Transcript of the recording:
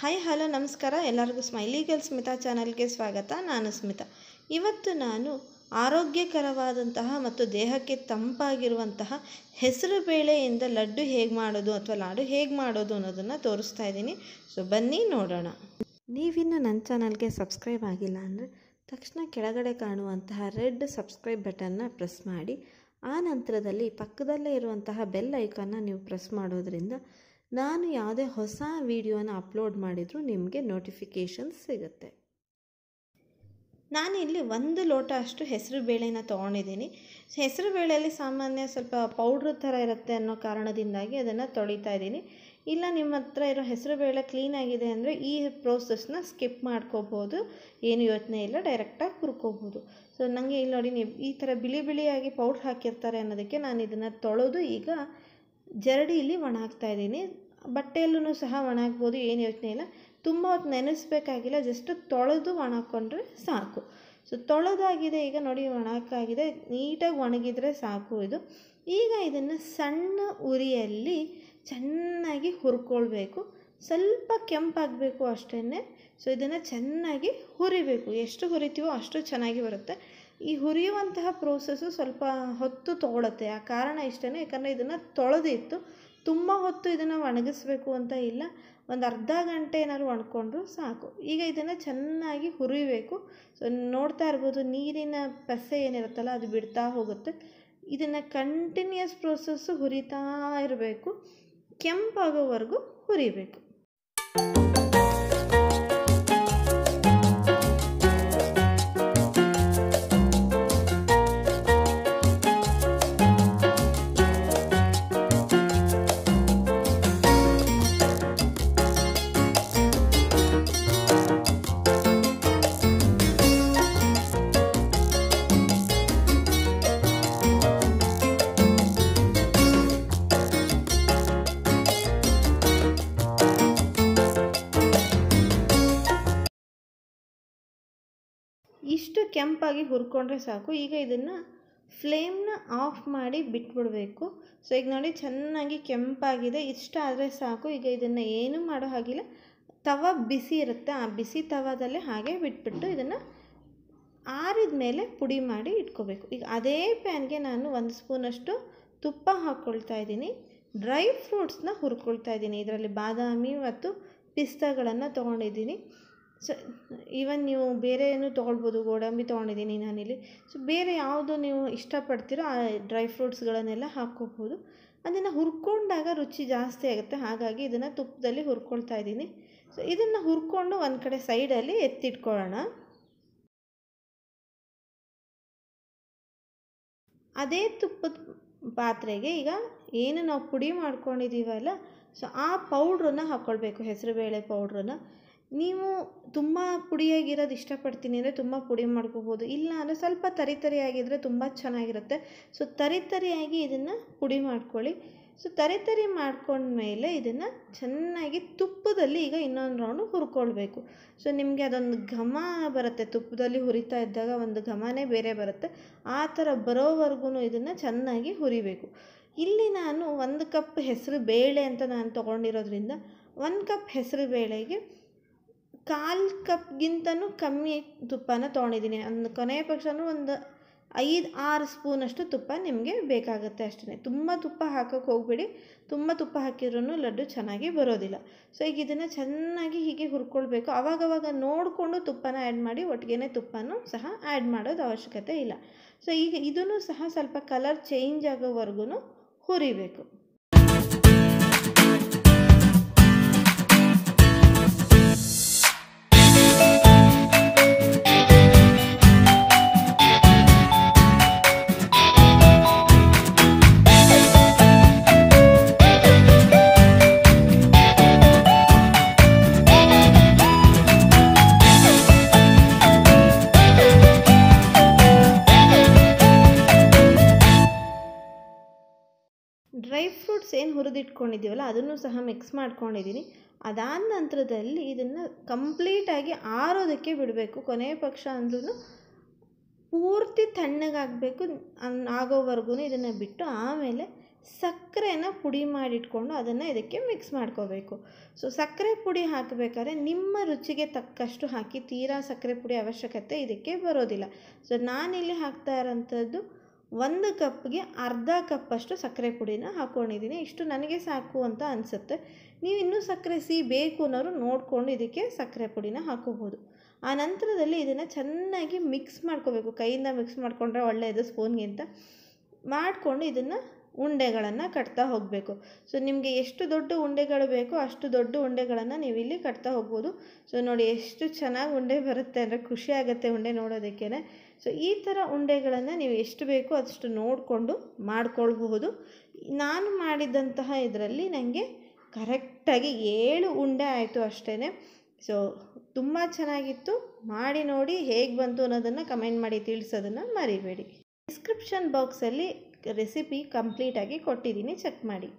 Hi hello, ನಮಸ್ಕಾರ. ಎಲ್ಲರಿಗೂ smiley girl Smita ಚಾನಲ್ಗೆ ಸ್ವಾಗತ. ನಾನು ಸ್ಮಿತಾ. ಇವತ್ತು ನಾನು ಆರೋಗ್ಯಕರವಾದಂತಹ ಮತ್ತು ದೇಹಕ್ಕೆ ತಂಪಾಗಿರುವಂತಹ ಹೆಸರು ಬೇಳೆಯಿಂದ ಲಡ್ಡು ಹೇಗೆ ಮಾಡೋದು ಅಥವಾ ಲಾಡು ಹೇಗೆ ಮಾಡೋದು ಅನ್ನೋದನ್ನು ತೋರಿಸ್ತಾ ಇದ್ದೀನಿ. ಸೊ ಬನ್ನಿ ನೋಡೋಣ. ನೀವಿನ್ನು ನನ್ನ ಚಾನಲ್ಗೆ ಸಬ್ಸ್ಕ್ರೈಬ್ ಆಗಿಲ್ಲ ಅಂದರೆ ತಕ್ಷಣ ಕೆಳಗಡೆ ಕಾಣುವಂತಹ ರೆಡ್ ಸಬ್ಸ್ಕ್ರೈಬ್ ಬಟನ್ನ ಪ್ರೆಸ್ ಮಾಡಿ. ಆ ನಂತರದಲ್ಲಿ ಪಕ್ಕದಲ್ಲೇ ಇರುವಂತಹ ಬೆಲ್ ಐಕಾನ್ನ ನೀವು ಪ್ರೆಸ್ ಮಾಡೋದ್ರಿಂದ ನಾನು ಯಾವುದೇ ಹೊಸ ವಿಡಿಯೋನ ಅಪ್ಲೋಡ್ ಮಾಡಿದರೂ ನಿಮಗೆ ನೋಟಿಫಿಕೇಷನ್ ಸಿಗುತ್ತೆ. ನಾನು ಇಲ್ಲಿ ಒಂದು ಲೋಟ ಅಷ್ಟು ಹೆಸರು ಬೇಳೆನ ತೊಗೊಂಡಿದ್ದೀನಿ. ಹೆಸರು ಬೇಳೆಯಲ್ಲಿ ಸಾಮಾನ್ಯ ಸ್ವಲ್ಪ ಪೌಡ್ರ್ ಥರ ಇರುತ್ತೆ ಅನ್ನೋ ಕಾರಣದಿಂದಾಗಿ ಅದನ್ನು ತೊಳಿತಾ ಇದ್ದೀನಿ. ಇಲ್ಲ, ನಿಮ್ಮ ಹತ್ರ ಇರೋ ಹೆಸರು ಬೇಳೆ ಕ್ಲೀನಾಗಿದೆ ಅಂದರೆ ಈ ಪ್ರೋಸೆಸ್ನ ಸ್ಕಿಪ್ ಮಾಡ್ಕೋಬೋದು. ಏನು ಯೋಚನೆ ಇಲ್ಲ, ಡೈರೆಕ್ಟಾಗಿ ಹುರ್ಕೋಬೋದು. ಸೊ ನನಗೆ ಇಲ್ಲಿ ನೋಡಿ ನೀವು ಈ ಥರ ಬಿಳಿ ಬಿಳಿಯಾಗಿ ಪೌಡ್ರ್ ಹಾಕಿರ್ತಾರೆ ಅನ್ನೋದಕ್ಕೆ ನಾನು ಇದನ್ನು ತೊಳೆದು ಈಗ ಜರಡಿಯಲ್ಲಿ ಒಣ ಹಾಕ್ತಾ ಇದ್ದೀನಿ. ಬಟ್ಟೆಯಲ್ಲೂ ಸಹ ಒಣ ಹಾಕ್ಬೋದು ಏನು ಯೋಚನೆ ಇಲ್ಲ. ತುಂಬ ಹೊತ್ತು ನೆನೆಸ್ಬೇಕಾಗಿಲ್ಲ ಜಸ್ಟ್ ತೊಳೆದು ಒಣ ಸಾಕು. ಸೊ ತೊಳೆದಾಗಿದೆ, ಈಗ ನೋಡಿ ಒಣ ಹಾಕಾಗಿದೆ, ನೀಟಾಗಿ ಒಣಗಿದರೆ ಸಾಕು ಇದು. ಈಗ ಇದನ್ನು ಸಣ್ಣ ಉರಿಯಲ್ಲಿ ಚೆನ್ನಾಗಿ ಹುರ್ಕೊಳ್ಬೇಕು. ಸ್ವಲ್ಪ ಕೆಂಪಾಗಬೇಕು ಅಷ್ಟೇ ಸೊ ಇದನ್ನು ಚೆನ್ನಾಗಿ ಹುರಿಬೇಕು. ಎಷ್ಟು ಹುರಿತೀವೋ ಅಷ್ಟು ಚೆನ್ನಾಗಿ ಬರುತ್ತೆ. ಈ ಹುರಿಯುವಂತಹ ಪ್ರೋಸೆಸ್ಸು ಸ್ವಲ್ಪ ಹೊತ್ತು ತೊಗೊಳತ್ತೆ. ಆ ಕಾರಣ ಇಷ್ಟೇ ಯಾಕಂದರೆ ಇದನ್ನು ತೊಳೆದಿತ್ತು. ತುಂಬ ಹೊತ್ತು ಇದನ್ನು ಒಣಗಿಸ್ಬೇಕು ಅಂತ ಇಲ್ಲ. ಒಂದು ಅರ್ಧ ಗಂಟೆ ಏನಾದ್ರು ಒಣ್ಕೊಂಡ್ರು ಸಾಕು. ಈಗ ಇದನ್ನು ಚೆನ್ನಾಗಿ ಹುರಿಬೇಕು. ಸೊ ನೋಡ್ತಾ ಇರ್ಬೋದು, ನೀರಿನ ಪಸೆ ಏನಿರುತ್ತಲ್ಲ, ಅದು ಬಿಡ್ತಾ ಹೋಗುತ್ತೆ. ಇದನ್ನು ಕಂಟಿನ್ಯೂಸ್ ಪ್ರೋಸೆಸ್ಸು ಹುರಿತಾ ಇರಬೇಕು. ಕೆಂಪಾಗೋವರೆಗೂ ಹುರಿಬೇಕು. ಇಷ್ಟು ಕೆಂಪಾಗಿ ಹುರ್ಕೊಂಡ್ರೆ ಸಾಕು. ಈಗ ಇದನ್ನು ಫ್ಲೇಮ್ನ ಆಫ್ ಮಾಡಿ ಬಿಟ್ಬಿಡಬೇಕು. ಸೊ ಈಗ ನೋಡಿ ಚೆನ್ನಾಗಿ ಕೆಂಪಾಗಿದೆ. ಇಷ್ಟ ಆದರೆ ಸಾಕು. ಈಗ ಇದನ್ನು ಏನೂ ಮಾಡೋ ಹಾಗಿಲ್ಲ. ತವ ಬಿಸಿ ಇರುತ್ತೆ. ಆ ಬಿಸಿ ತವಾದಲ್ಲೇ ಹಾಗೆ ಬಿಟ್ಬಿಟ್ಟು ಇದನ್ನು ಆರಿದ ಮೇಲೆ ಪುಡಿ ಮಾಡಿ ಇಟ್ಕೋಬೇಕು. ಈಗ ಅದೇ ಪ್ಯಾನ್ಗೆ ನಾನು ಒಂದು ಸ್ಪೂನಷ್ಟು ತುಪ್ಪ ಹಾಕ್ಕೊಳ್ತಾ ಇದ್ದೀನಿ. ಡ್ರೈ ಫ್ರೂಟ್ಸ್ನ ಹುರ್ಕೊಳ್ತಾ ಇದ್ದೀನಿ. ಇದರಲ್ಲಿ ಬಾದಾಮಿ ಮತ್ತು ಪಿಸ್ತಾಗಳನ್ನು ತೊಗೊಂಡಿದ್ದೀನಿ. ಸೊ ಈವನ್ ನೀವು ಬೇರೆ ಏನು ತೊಗೊಳ್ಬೋದು, ಗೋಡಂಬಿ ತೊಗೊಂಡಿದ್ದೀನಿ ನಾನಿಲ್ಲಿ. ಸೊ ಬೇರೆ ಯಾವುದು ನೀವು ಇಷ್ಟಪಡ್ತೀರೋ ಆ ಡ್ರೈ ಫ್ರೂಟ್ಸ್ಗಳನ್ನೆಲ್ಲ ಹಾಕ್ಕೋಬೋದು. ಅದನ್ನು ಹುರ್ಕೊಂಡಾಗ ರುಚಿ ಜಾಸ್ತಿ ಆಗುತ್ತೆ. ಹಾಗಾಗಿ ಇದನ್ನು ತುಪ್ಪದಲ್ಲಿ ಹುರ್ಕೊಳ್ತಾ ಇದ್ದೀನಿ. ಸೊ ಇದನ್ನು ಹುರ್ಕೊಂಡು ಒಂದು ಕಡೆ ಸೈಡಲ್ಲಿ ಎತ್ತಿಟ್ಕೊಳ್ಳೋಣ. ಅದೇ ತುಪ್ಪದ ಪಾತ್ರೆಗೆ ಈಗ ಏನು ನಾವು ಪುಡಿ ಮಾಡ್ಕೊಂಡಿದ್ದೀವಲ್ಲ, ಸೊ ಆ ಪೌಡ್ರನ್ನು ಹಾಕ್ಕೊಳ್ಬೇಕು. ಹೆಸರುಬೇಳೆ ಪೌಡ್ರನ್ನ. ನೀವು ತುಂಬ ಪುಡಿಯಾಗಿರೋದು ಇಷ್ಟಪಡ್ತೀನಿ ಅಂದರೆ ತುಂಬ ಪುಡಿ ಮಾಡ್ಕೋಬೋದು. ಇಲ್ಲ ಅಂದರೆ ಸ್ವಲ್ಪ ತರಿ ತರಿಯಾಗಿದ್ದರೆ ತುಂಬ ಚೆನ್ನಾಗಿರುತ್ತೆ. ಸೊ ತರಿ ತರಿಯಾಗಿ ಇದನ್ನು ಪುಡಿ ಮಾಡ್ಕೊಳ್ಳಿ. ಸೊ ತರಿ ತರಿ ಮಾಡ್ಕೊಂಡ್ಮೇಲೆ ಇದನ್ನು ಚೆನ್ನಾಗಿ ತುಪ್ಪದಲ್ಲಿ ಈಗ ಇನ್ನೊಂದು ರೌಂಡು ಹುರ್ಕೊಳ್ಬೇಕು. ಸೊ ನಿಮಗೆ ಅದೊಂದು ಘಮ ಬರುತ್ತೆ. ತುಪ್ಪದಲ್ಲಿ ಹುರಿತಾ ಇದ್ದಾಗ ಒಂದು ಘಮನೇ ಬೇರೆ ಬರುತ್ತೆ. ಆ ಥರ ಬರೋವರೆಗೂ ಇದನ್ನು ಚೆನ್ನಾಗಿ ಹುರಿಬೇಕು. ಇಲ್ಲಿ ನಾನು ಒಂದು ಕಪ್ ಹೆಸರು ಬೇಳೆ ಅಂತ ನಾನು ತೊಗೊಂಡಿರೋದ್ರಿಂದ, ಒಂದು ಕಪ್ ಹೆಸರು ಬೇಳೆಗೆ ಕಾಲು ಕಪ್ಗಿಂತನೂ ಕಮ್ಮಿ ತುಪ್ಪನ ತೊಗೊಂಡಿದ್ದೀನಿ. ಒಂದು ಕೊನೆಯ ಪಕ್ಷನೂ ಒಂದು ಐದು, ಆರು ಸ್ಪೂನಷ್ಟು ತುಪ್ಪ ನಿಮಗೆ ಬೇಕಾಗುತ್ತೆ ಅಷ್ಟೇ ತುಂಬ ತುಪ್ಪ ಹಾಕೋಕ್ಕೆ ಹೋಗಬೇಡಿ. ತುಂಬ ತುಪ್ಪ ಹಾಕಿದ್ರೂ ಲಡ್ಡು ಚೆನ್ನಾಗಿ ಬರೋದಿಲ್ಲ. ಸೊ ಈಗ ಇದನ್ನು ಚೆನ್ನಾಗಿ ಹೀಗೆ ಹುರ್ಕೊಳ್ಬೇಕು. ಆವಾಗವಾಗ ನೋಡಿಕೊಂಡು ತುಪ್ಪನ ಆ್ಯಡ್ ಮಾಡಿ ಒಟ್ಟಿಗೆ ತುಪ್ಪನೂ ಸಹ ಆ್ಯಡ್ ಮಾಡೋದು ಅವಶ್ಯಕತೆ ಇಲ್ಲ. ಸೊ ಈಗ ಇದನ್ನು ಸಹ ಸ್ವಲ್ಪ ಕಲರ್ ಚೇಂಜ್ ಆಗೋವರೆಗೂ ಹುರಿಬೇಕು. ಡ್ರೈ ಫ್ರೂಟ್ಸ್ ಏನು ಹುರಿದಿಟ್ಕೊಂಡಿದ್ದೀವಲ್ಲ, ಅದನ್ನು ಸಹ ಮಿಕ್ಸ್ ಮಾಡ್ಕೊಂಡಿದ್ದೀನಿ. ಅದಾದ ನಂತರದಲ್ಲಿ ಇದನ್ನು ಕಂಪ್ಲೀಟಾಗಿ ಆರೋದಕ್ಕೆ ಬಿಡಬೇಕು. ಕೊನೆಯ ಪಕ್ಷ ಅಂದ್ರೂ ಪೂರ್ತಿ ತಣ್ಣಗಾಗಬೇಕು ಆಗೋವರೆಗೂ ಇದನ್ನು ಬಿಟ್ಟು ಆಮೇಲೆ ಸಕ್ಕರೆನ ಪುಡಿ ಮಾಡಿಟ್ಕೊಂಡು ಅದನ್ನು ಇದಕ್ಕೆ ಮಿಕ್ಸ್ ಮಾಡ್ಕೋಬೇಕು. ಸೊ ಸಕ್ಕರೆ ಪುಡಿ ಹಾಕಬೇಕಾದ್ರೆ ನಿಮ್ಮ ರುಚಿಗೆ ತಕ್ಕಷ್ಟು ಹಾಕಿ, ತೀರಾ ಸಕ್ಕರೆ ಪುಡಿ ಅವಶ್ಯಕತೆ ಇದಕ್ಕೆ ಬರೋದಿಲ್ಲ. ಸೊ ನಾನಿಲ್ಲಿ ಹಾಕ್ತಾ ಇರೋಂಥದ್ದು ಒಂದು ಕಪ್ಗೆ ಅರ್ಧ ಕಪ್ಪಷ್ಟು ಸಕ್ಕರೆ ಪುಡಿನ ಹಾಕ್ಕೊಂಡಿದ್ದೀನಿ ಇಷ್ಟು ನನಗೆ ಸಾಕು ಅಂತ ಅನಿಸುತ್ತೆ. ನೀವು ಇನ್ನೂ ಸಕ್ಕರೆ ಸಿಹಿ ಬೇಕು ಅನ್ನೋರು ನೋಡಿಕೊಂಡು ಇದಕ್ಕೆ ಸಕ್ಕರೆ ಪುಡಿನ ಹಾಕೋಬೋದು. ಆ ನಂತರದಲ್ಲಿ ಇದನ್ನು ಚೆನ್ನಾಗಿ ಮಿಕ್ಸ್ ಮಾಡ್ಕೋಬೇಕು. ಕೈಯಿಂದ ಮಿಕ್ಸ್ ಮಾಡಿಕೊಂಡ್ರೆ ಒಳ್ಳೆಯದು ಸ್ಪೂನ್ಗಿಂತ. ಮಾಡಿಕೊಂಡು ಇದನ್ನು ಉಂಡೆಗಳನ್ನು ಕಟ್ತಾ ಹೋಗಬೇಕು. ಸೊ ನಿಮಗೆ ಎಷ್ಟು ದೊಡ್ಡ ಉಂಡೆಗಳು ಬೇಕೋ ಅಷ್ಟು ದೊಡ್ಡ ಉಂಡೆಗಳನ್ನು ನೀವು ಇಲ್ಲಿ ಕಟ್ತಾ ಹೋಗ್ಬೋದು. ಸೊ ನೋಡಿ ಎಷ್ಟು ಚೆನ್ನಾಗಿ ಉಂಡೆ ಬರುತ್ತೆ ಅಂದರೆ ಖುಷಿ ಆಗುತ್ತೆ ಉಂಡೆ ನೋಡೋದಕ್ಕೇ ಸೊ ಈ ಥರ ಉಂಡೆಗಳನ್ನು ನೀವು ಎಷ್ಟು ಬೇಕೋ ಅಷ್ಟು ನೋಡಿಕೊಂಡು ಮಾಡ್ಕೊಳ್ಬಹುದು. ನಾನು ಮಾಡಿದಂತಹ ಇದರಲ್ಲಿ ನನಗೆ ಕರೆಕ್ಟಾಗಿ ಏಳು ಉಂಡೆ ಆಯಿತು ಅಷ್ಟೇ ಸೊ ತುಂಬ ಚೆನ್ನಾಗಿತ್ತು. ಮಾಡಿ ನೋಡಿ ಹೇಗೆ ಬಂತು ಅನ್ನೋದನ್ನು ಕಮೆಂಟ್ ಮಾಡಿ ತಿಳಿಸೋದನ್ನು ಮರಿಬೇಡಿ. ಡಿಸ್ಕ್ರಿಪ್ಷನ್ ಬಾಕ್ಸಲ್ಲಿ ರೆಸಿಪಿ ಕಂಪ್ಲೀಟಾಗಿ ಕೊಟ್ಟಿದ್ದೀನಿ. ಚೆಕ್ ಮಾಡಿ.